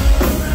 around.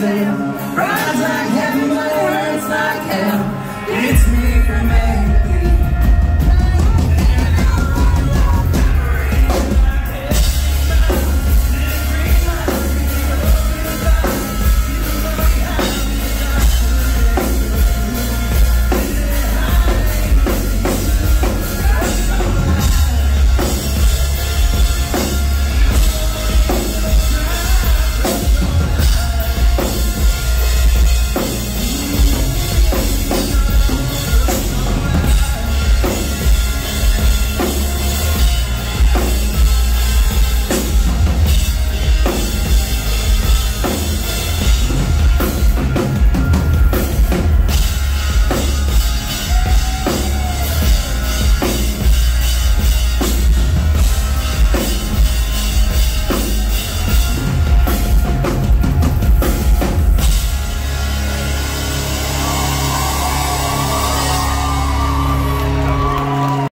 say